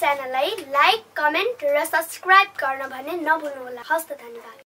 च्यानललाई like comment र subscribe गर्न भने नभुल्नुहोला हस्त धन्यवाद